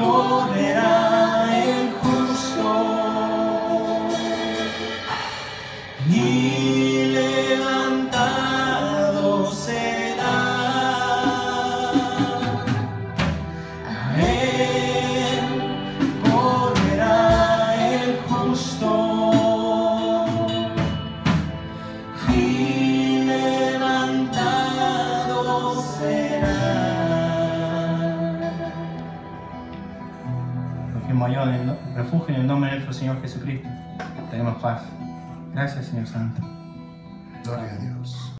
poderá. confirmo en el refugio en el nombre de nuestro Señor Jesucristo. Tenemos paz. Gracias, Señor Santo. Gloria a Dios.